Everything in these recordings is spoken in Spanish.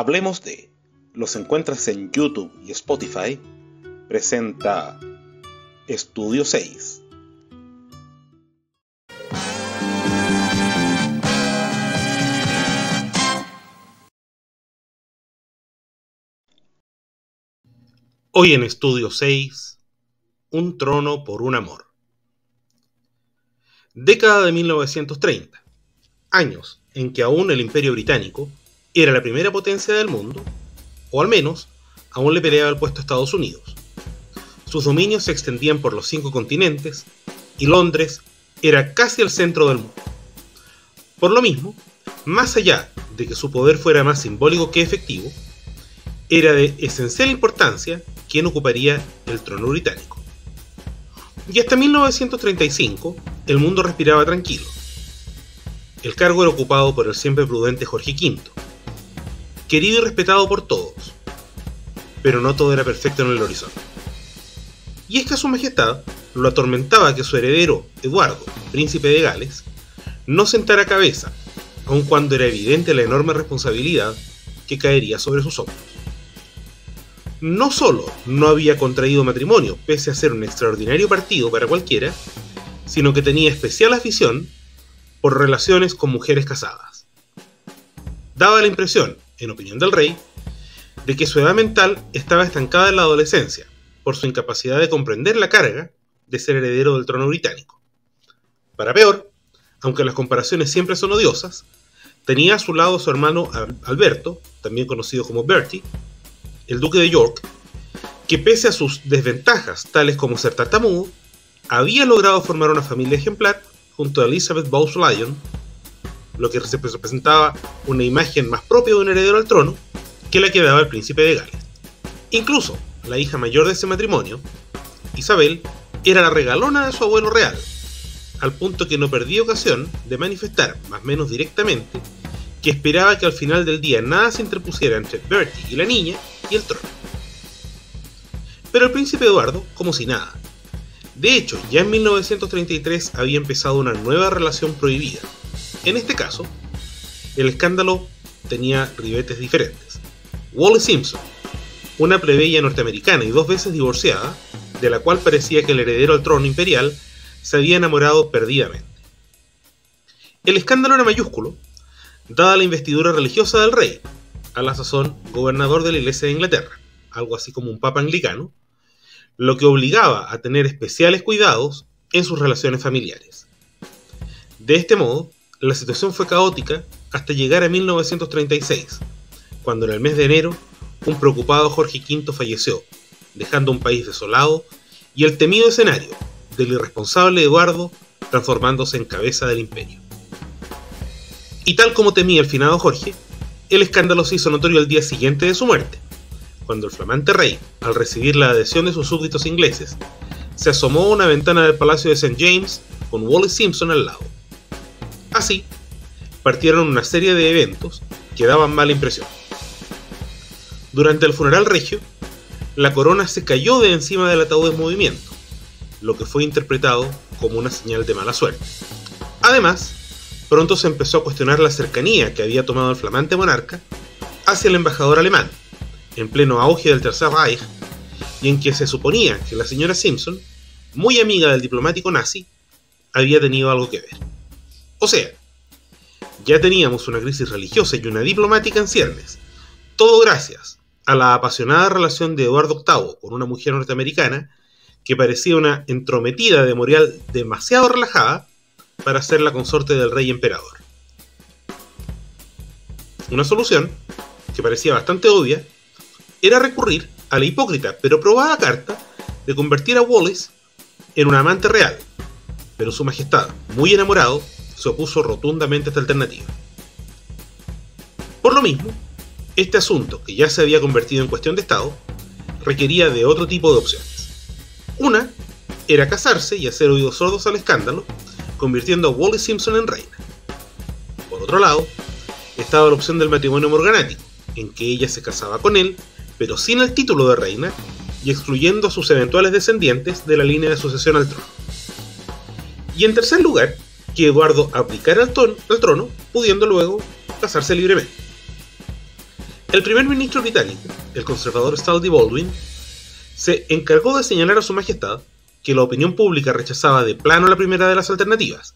Hablemos de, los encuentras en YouTube y Spotify, presenta Estudio 6. Hoy en Estudio 6, Un trono por un amor. Década de 1930, años en que aún el Imperio Británico era la primera potencia del mundo, o al menos aún le peleaba el puesto a Estados Unidos. Sus dominios se extendían por los cinco continentes y Londres era casi el centro del mundo. Por lo mismo, más allá de que su poder fuera más simbólico que efectivo, era de esencial importancia quién ocuparía el trono británico. Y hasta 1935 el mundo respiraba tranquilo. El cargo era ocupado por el siempre prudente Jorge V, querido y respetado por todos, pero no todo era perfecto en el horizonte. Y es que a su majestad lo atormentaba que su heredero, Eduardo, príncipe de Gales, no sentara cabeza, aun cuando era evidente la enorme responsabilidad que caería sobre sus hombros. No solo no había contraído matrimonio, pese a ser un extraordinario partido para cualquiera, sino que tenía especial afición por relaciones con mujeres casadas. Daba la impresión en opinión del rey, de que su edad mental estaba estancada en la adolescencia, por su incapacidad de comprender la carga de ser heredero del trono británico. Para peor, aunque las comparaciones siempre son odiosas, tenía a su lado su hermano Alberto, también conocido como Bertie, el duque de York, que pese a sus desventajas, tales como ser tartamudo, había logrado formar una familia ejemplar junto a Elizabeth Bowes Lyon, lo que representaba una imagen más propia de un heredero al trono que la que daba el príncipe de Gales. Incluso la hija mayor de ese matrimonio, Isabel, era la regalona de su abuelo real, al punto que no perdía ocasión de manifestar, más o menos directamente, que esperaba que al final del día nada se interpusiera entre Bertie y la niña y el trono. Pero el príncipe Eduardo, como si nada. De hecho, ya en 1933 había empezado una nueva relación prohibida, en este caso, el escándalo tenía ribetes diferentes. Wally Simpson, una plebeya norteamericana y dos veces divorciada, de la cual parecía que el heredero al trono imperial se había enamorado perdidamente. El escándalo era mayúsculo, dada la investidura religiosa del rey, a la sazón gobernador de la Iglesia de Inglaterra, algo así como un papa anglicano, lo que obligaba a tener especiales cuidados en sus relaciones familiares. De este modo, la situación fue caótica hasta llegar a 1936, cuando en el mes de enero un preocupado Jorge V falleció, dejando un país desolado y el temido escenario del irresponsable Eduardo transformándose en cabeza del imperio. Y tal como temía el finado Jorge, el escándalo se hizo notorio el día siguiente de su muerte, cuando el flamante rey, al recibir la adhesión de sus súbditos ingleses, se asomó a una ventana del Palacio de St. James con Wally Simpson al lado. Así, partieron una serie de eventos que daban mala impresión. Durante el funeral regio, la corona se cayó de encima del ataúd en movimiento, lo que fue interpretado como una señal de mala suerte. Además, pronto se empezó a cuestionar la cercanía que había tomado el flamante monarca hacia el embajador alemán, en pleno auge del Tercer Reich, y en que se suponía que la señora Simpson, muy amiga del diplomático nazi, había tenido algo que ver. O sea, ya teníamos una crisis religiosa y una diplomática en ciernes, todo gracias a la apasionada relación de Eduardo VIII con una mujer norteamericana que parecía una entrometida de Morial demasiado relajada para ser la consorte del rey emperador. Una solución, que parecía bastante obvia, era recurrir a la hipócrita pero probada carta de convertir a Wallace en un amante real, pero su majestad, muy enamorado, se opuso rotundamente a esta alternativa. Por lo mismo, este asunto, que ya se había convertido en cuestión de Estado, requería de otro tipo de opciones. Una era casarse y hacer oídos sordos al escándalo, convirtiendo a Wally Simpson en reina. Por otro lado, estaba la opción del matrimonio morganático, en que ella se casaba con él, pero sin el título de reina, y excluyendo a sus eventuales descendientes de la línea de sucesión al trono. Y en tercer lugar, Eduardo abdicara al, trono, pudiendo luego casarse libremente. El primer ministro británico, el conservador Staldy Baldwin, se encargó de señalar a su majestad que la opinión pública rechazaba de plano la primera de las alternativas,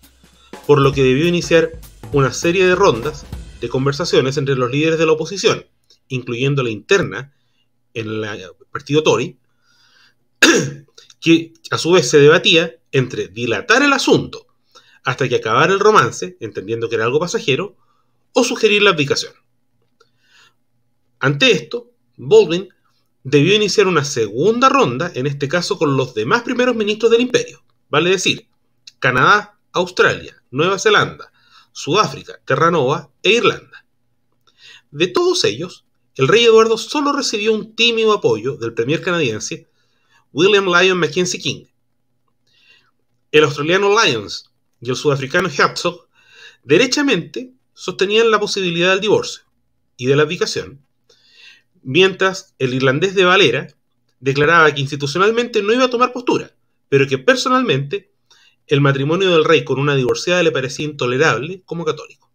por lo que debió iniciar una serie de rondas de conversaciones entre los líderes de la oposición, incluyendo la interna en el partido Tory, que a su vez se debatía entre dilatar el asunto hasta que acabara el romance, entendiendo que era algo pasajero, o sugerir la abdicación. Ante esto, Baldwin debió iniciar una segunda ronda, en este caso con los demás primeros ministros del imperio, vale decir, Canadá, Australia, Nueva Zelanda, Sudáfrica, Terranova e Irlanda. De todos ellos, el rey Eduardo solo recibió un tímido apoyo del premier canadiense William Lyon Mackenzie King. El australiano Lyons y el sudafricano Herzog derechamente sostenían la posibilidad del divorcio y de la abdicación, mientras el irlandés de Valera declaraba que institucionalmente no iba a tomar postura, pero que personalmente el matrimonio del rey con una divorciada le parecía intolerable como católico.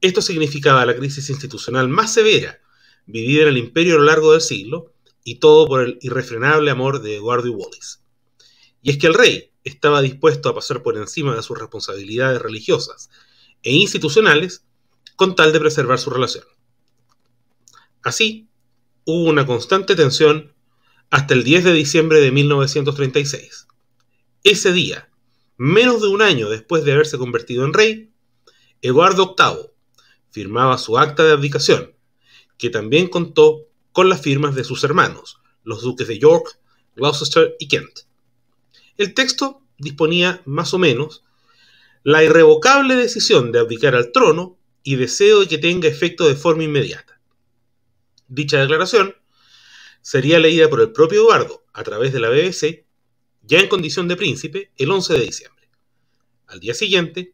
Esto significaba la crisis institucional más severa vivida en el imperio a lo largo del siglo, y todo por el irrefrenable amor de Eduardo y Wallis. Y es que el rey estaba dispuesto a pasar por encima de sus responsabilidades religiosas e institucionales con tal de preservar su relación. Así, hubo una constante tensión hasta el 10 de diciembre de 1936. Ese día, menos de un año después de haberse convertido en rey, Eduardo VIII firmaba su acta de abdicación, que también contó con las firmas de sus hermanos, los duques de York, Gloucester y Kent. El texto disponía más o menos la irrevocable decisión de abdicar al trono y deseo de que tenga efecto de forma inmediata. Dicha declaración sería leída por el propio Eduardo a través de la BBC, ya en condición de príncipe, el 11 de diciembre. Al día siguiente,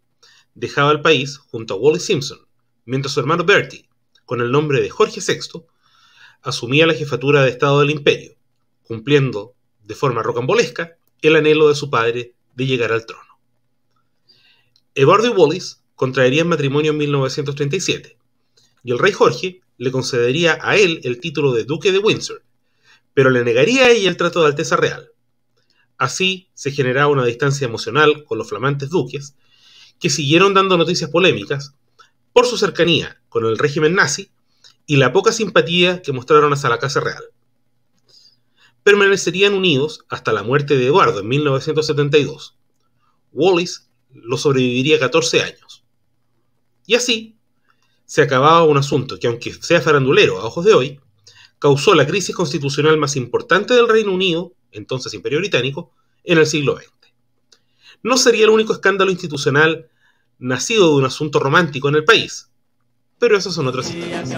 dejaba el país junto a Wally Simpson, mientras su hermano Bertie, con el nombre de Jorge VI, asumía la jefatura de Estado del imperio, cumpliendo de forma rocambolesca el anhelo de su padre de llegar al trono. Eduardo y Wallis contraerían matrimonio en 1937, y el rey Jorge le concedería a él el título de duque de Windsor, pero le negaría a ella el trato de Alteza Real. Así se generaba una distancia emocional con los flamantes duques, que siguieron dando noticias polémicas por su cercanía con el régimen nazi y la poca simpatía que mostraron hacia la Casa Real. Permanecerían unidos hasta la muerte de Eduardo en 1972. Wallis lo sobreviviría 14 años. Y así se acababa un asunto que, aunque sea farandulero a ojos de hoy, causó la crisis constitucional más importante del Reino Unido, entonces Imperio Británico, en el siglo XX. No sería el único escándalo institucional nacido de un asunto romántico en el país, pero eso son otras historias.